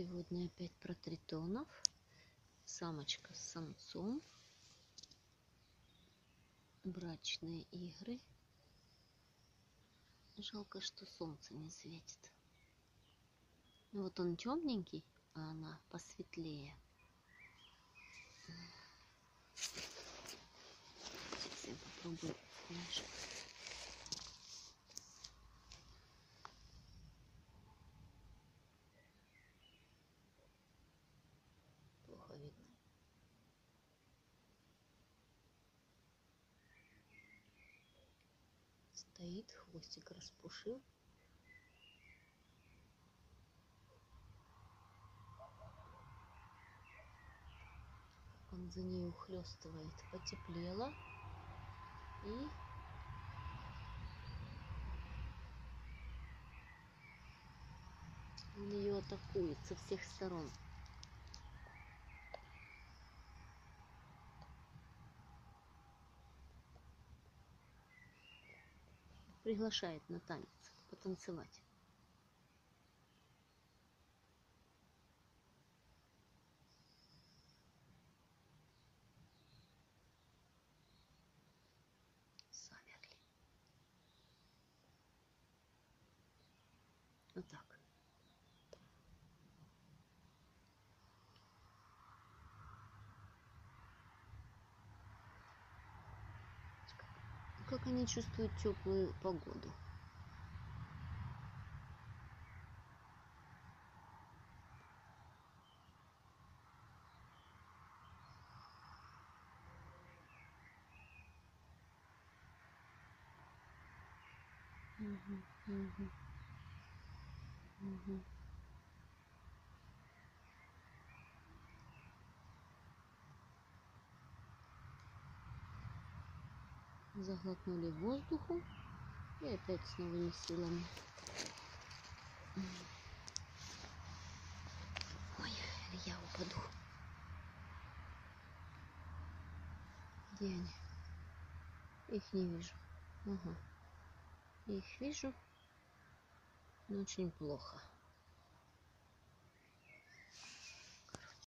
Сегодня опять про тритонов. Самочка с самцом. Брачные игры. Жалко, что солнце не светит. Вот он темненький, а она посветлее. Сейчас я попробую фляжку. Плохо видно. Стоит, хвостик распушил. Он за ней ухлестывает. Потеплело. И он ее атакует со всех сторон. Приглашает на танец потанцевать. Замерли. Вот так. Как они чувствуют теплую погоду. Мгм, мгм, мгм. Заглотнули воздуху и опять с новыми силами. Ой, я упаду. Где они? Их не вижу. Ага. Их вижу, но очень плохо.